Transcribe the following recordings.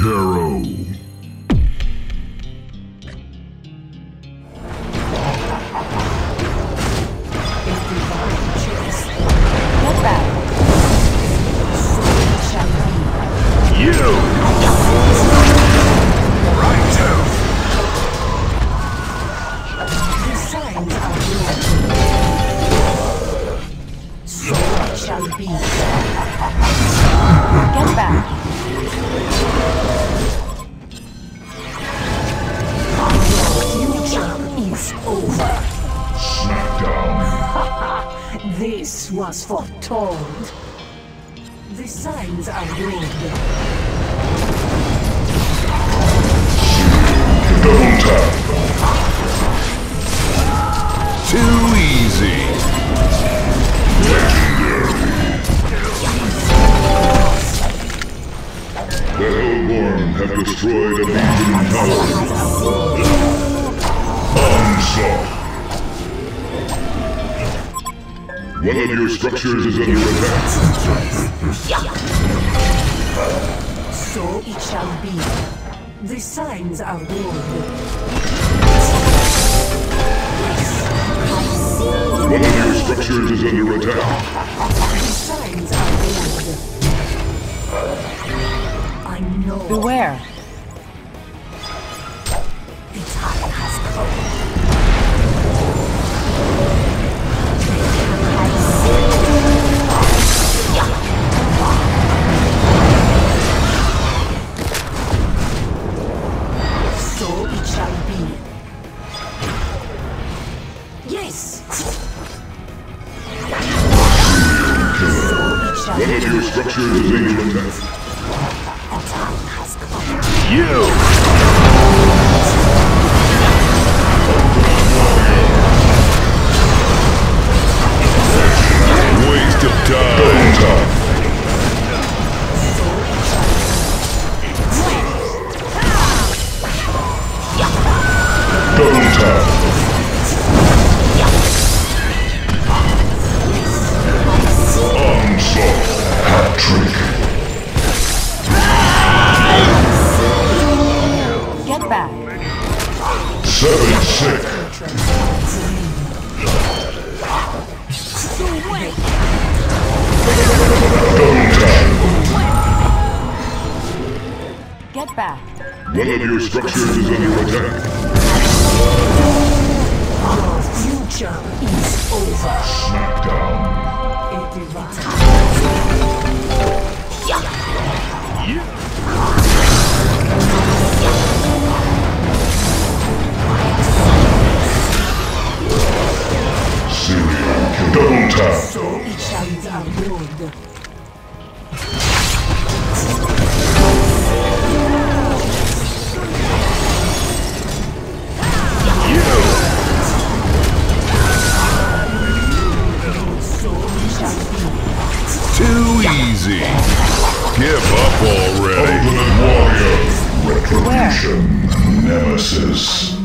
Tarot. Get back. You! Right to. Signs are real. So it shall be. Get back. This was foretold. The signs are tap. Too easy. The Hellborn have destroyed a Legion tower. One of your structures is under attack. So it shall be. The signs are real. One of your structures is under attack. The signs are real. I know Beware. Structures is. You! Waste of time. Double tap. Onslaught. Hat trick. Get back. Seven sick. Get back. One of your structures is under attack. Tap. So. Too easy. Give up already. Ultimate Warrior. Retribution. Nemesis.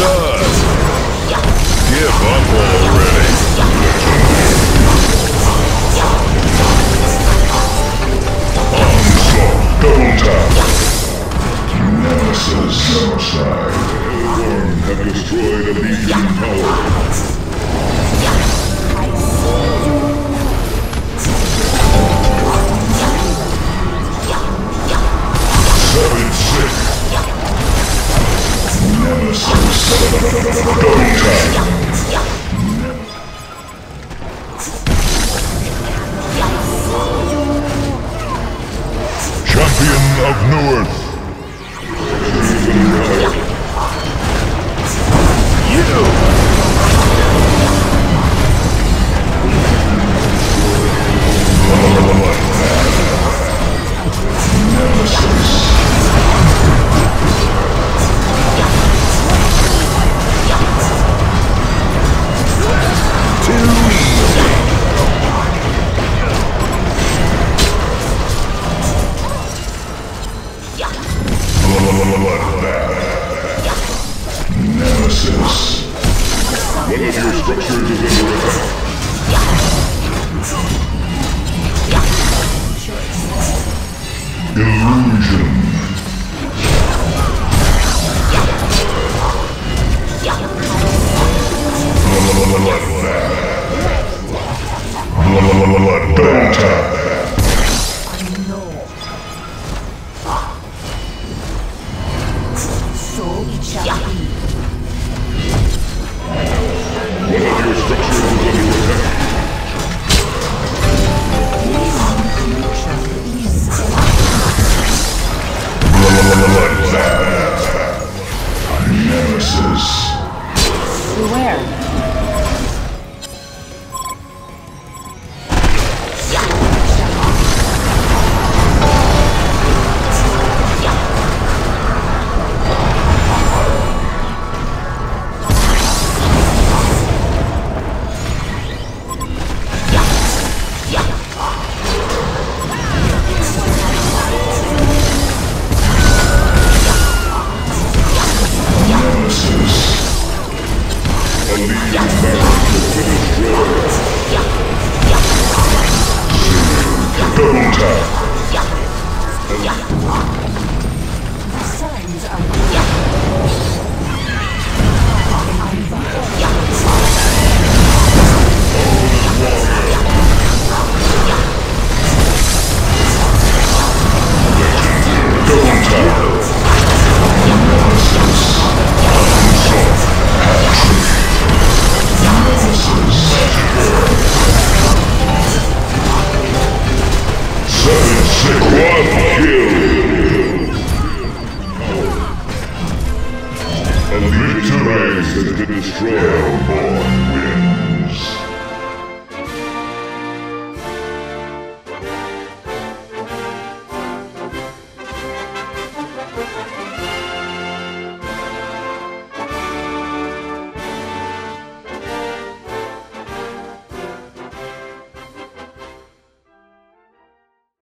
Stud. Give up already. Nemesis. Genocide. Hellborn have destroyed a Legion tower. Champion of Newerth. Seven six one kill. A